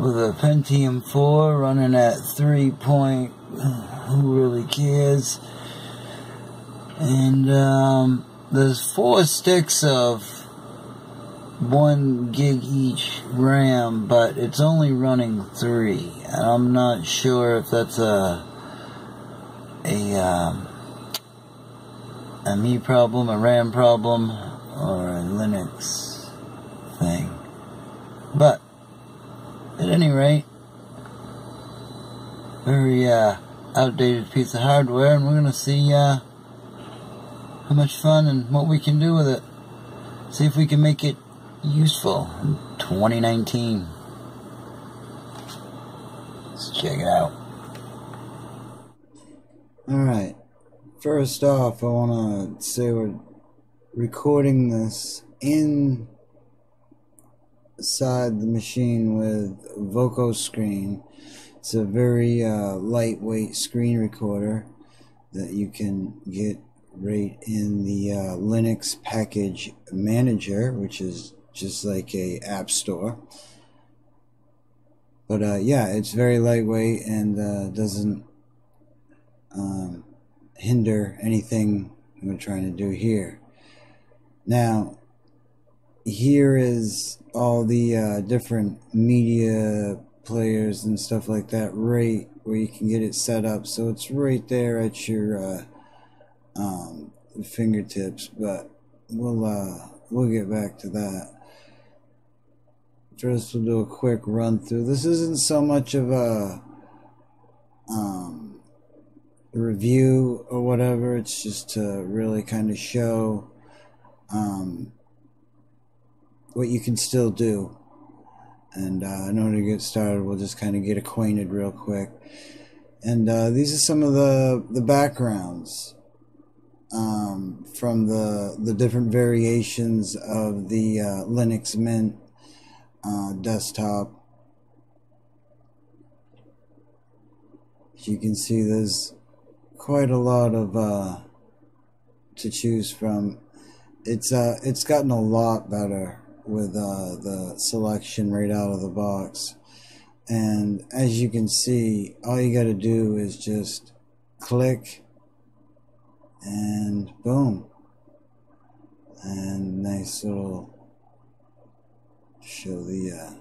with a Pentium 4 running at 3 point, who really cares? And um, there's four sticks of one gig each RAM, but it's only running three. And I'm not sure if that's a a um, a me problem, a RAM problem, or a Linux thing. Any rate, very uh, outdated piece of hardware, and we're gonna see uh, how much fun and what we can do with it. See if we can make it useful in 2019. Let's check it out. Alright, first off, I want to say we're recording this in inside the machine with Vokoscreen. It's a very uh, lightweight screen recorder that you can get right in the uh, Linux package manager, which is just like a app store. But uh, yeah, it's very lightweight and uh, doesn't um, hinder anything we're trying to do here. Now, here is all the uh, different media players and stuff like that right where you can get it set up. So it's right there at your uh, um, fingertips but we'll uh, we'll get back to that. Just we'll do a quick run through. This isn't so much of a um, review or whatever. It's just to really kind of show um, what you can still do. And uh, in order to get started, we'll just kind of get acquainted real quick. And uh, these are some of the the backgrounds um, from the the different variations of the uh, Linux Mint uh, desktop. As you can see, there's quite a lot of uh, to choose from. It's uh, it's gotten a lot better with uh, the selection right out of the box. And as you can see, all you got to do is just click and boom. And nice little show the uh,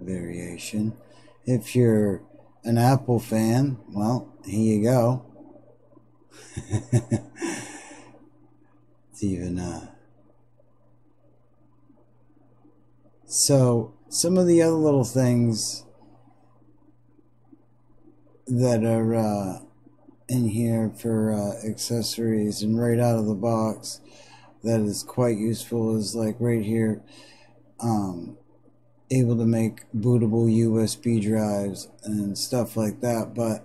variation. If you're an Apple fan, well, here you go. it's even uh, So, some of the other little things that are uh, in here for uh, accessories and right out of the box that is quite useful is like right here, um, able to make bootable USB drives and stuff like that. But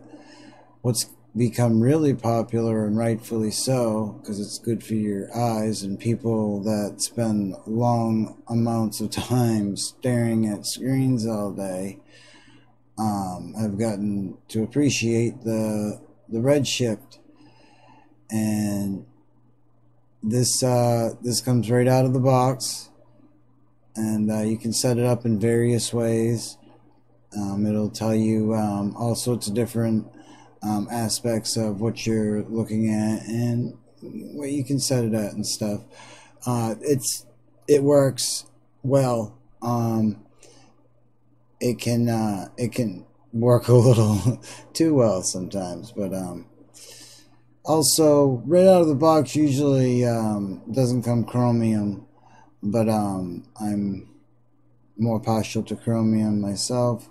what's become really popular and rightfully so because it's good for your eyes and people that spend long amounts of time staring at screens all day um, have gotten to appreciate the the redshift and this uh, this comes right out of the box and uh, you can set it up in various ways. Um, it'll tell you um, all sorts of different um, aspects of what you're looking at and what you can set it at and stuff. Uh, it's it works well. Um, it can uh, it can work a little too well sometimes, but um, also right out of the box usually um, doesn't come chromium, but um, I'm more partial to chromium myself.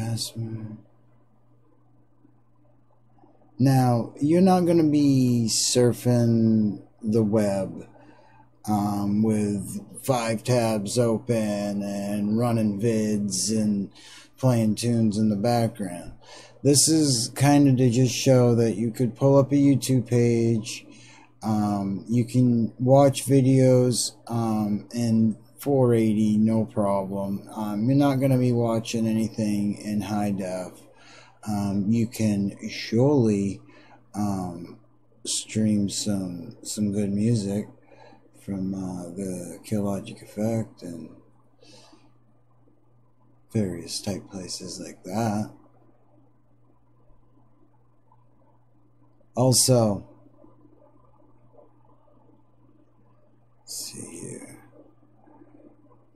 Password. Now, you're not going to be surfing the web um, with five tabs open and running vids and playing tunes in the background. This is kind of to just show that you could pull up a YouTube page. Um, you can watch videos um, and 480, no problem. Um, you're not going to be watching anything in high def. Um, you can surely um, stream some some good music from uh, the Killogic Effect and various type places like that. Also, see here.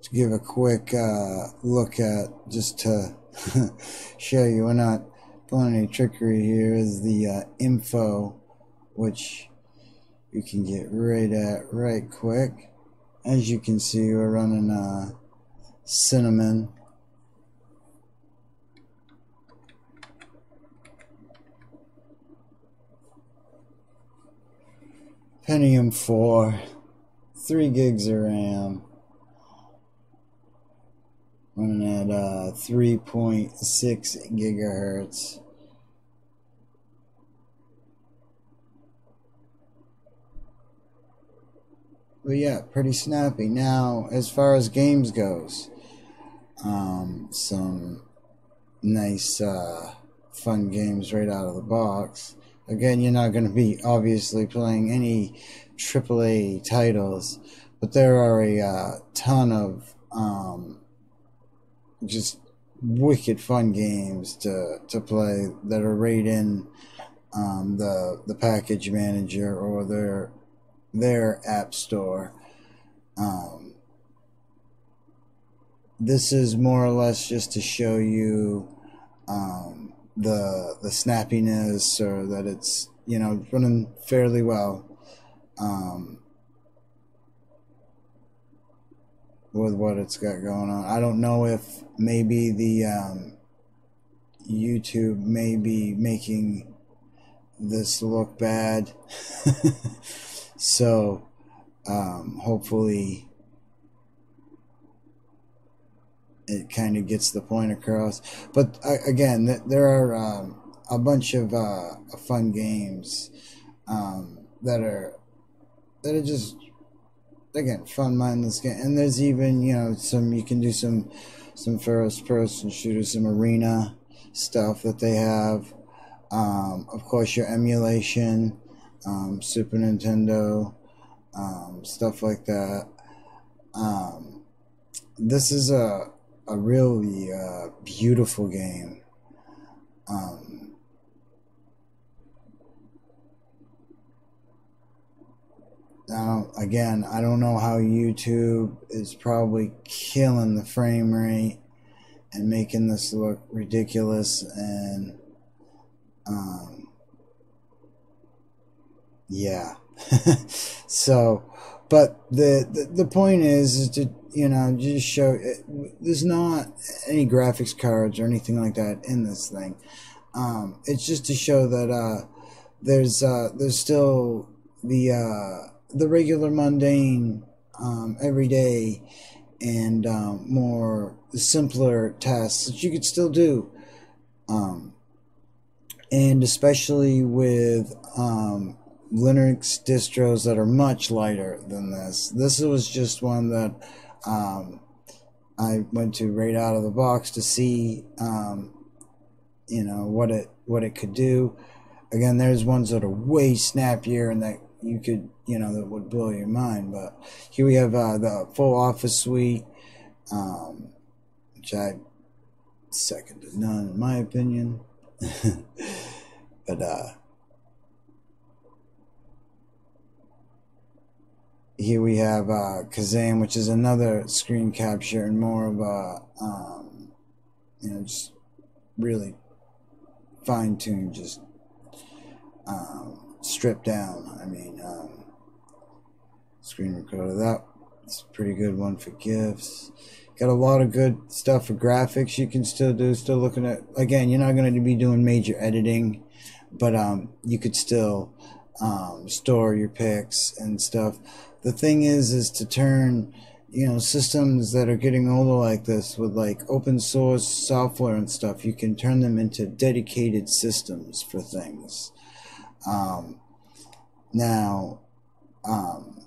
To give a quick uh, look at, just to show you, we're not pulling any trickery here, is the uh, info, which you can get right at right quick. As you can see, we're running uh, cinnamon. Pentium 4, 3 gigs of RAM, running at uh, 3.6 gigahertz. But yeah, pretty snappy. Now, as far as games goes, um, some nice, uh, fun games right out of the box. Again, you're not going to be obviously playing any AAA titles, but there are a uh, ton of um, just wicked fun games to, to play that are right in um, the the package manager or their their app store. Um, this is more or less just to show you um, the the snappiness or that it's you know running fairly well um, with what it's got going on. I don't know if maybe the um, YouTube may be making this look bad. so um, hopefully it kind of gets the point across. But uh, again, th- there are um, a bunch of uh, fun games um, that are that are just again fun, mindless game. And there's even you know some you can do some some first person shooters, some arena stuff that they have. Um, of course, your emulation, um, Super Nintendo, um, stuff like that. Um, this is a a really uh, beautiful game. Again, I don't know how YouTube is probably killing the frame rate and making this look ridiculous and um, yeah. so, but the, the the point is is to you know just show it, there's not any graphics cards or anything like that in this thing. Um, it's just to show that uh, there's uh, there's still the uh, the regular mundane um, everyday and um, more simpler tasks that you could still do. Um, and especially with um, Linux distros that are much lighter than this. This was just one that um, I went to right out of the box to see, um, you know, what it what it could do. Again, there's ones that are way snappier and that you could, you know, that would blow your mind. But here we have uh, the full Office suite, um, which I second to none in my opinion. but uh, here we have uh, Kazam, which is another screen capture and more of a, um, you know, just really fine tuned, just um, stripped down. I mean, um, screen recorder. That's a pretty good one for GIFs. Got a lot of good stuff for graphics you can still do. Still looking at, again, you're not going to be doing major editing, but um, you could still um, store your pics and stuff the thing is is to turn you know systems that are getting older like this with like open source software and stuff you can turn them into dedicated systems for things um, now um,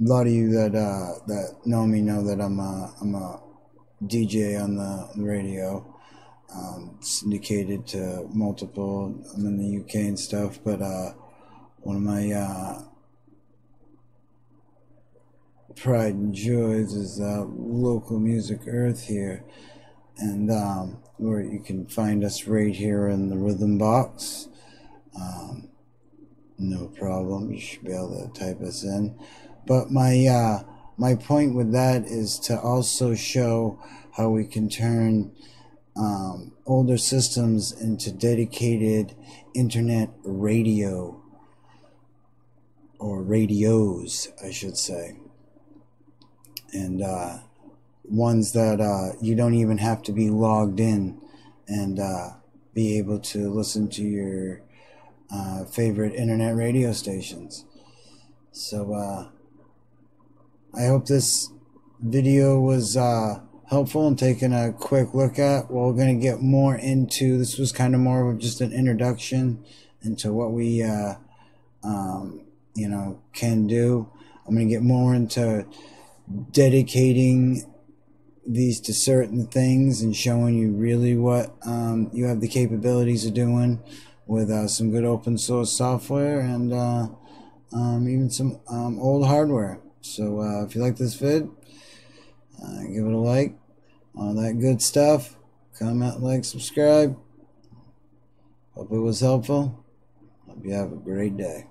a lot of you that uh, that know me know that I'm a, I'm a DJ on the radio um, syndicated to multiple. I'm in the UK and stuff, but uh, one of my uh, pride and joys is uh, local music earth here and um, where you can find us right here in the Rhythmbox um, no problem. You should be able to type us in. But my uh, my point with that is to also show how we can turn um, older systems into dedicated internet radio or radios I should say. And uh, ones that uh, you don't even have to be logged in and uh, be able to listen to your uh, favorite internet radio stations. So uh, I hope this video was uh, helpful and taking a quick look at. Well, We're going to get more into this was kind of more of just an introduction into what we um, you know can do. I'm going to get more into dedicating these to certain things and showing you really what um, you have the capabilities of doing with uh, some good open source software and uh, um, even some um, old hardware. So uh, if you like this vid, uh, give it a like, all that good stuff. Comment, like, subscribe. Hope it was helpful. Hope you have a great day.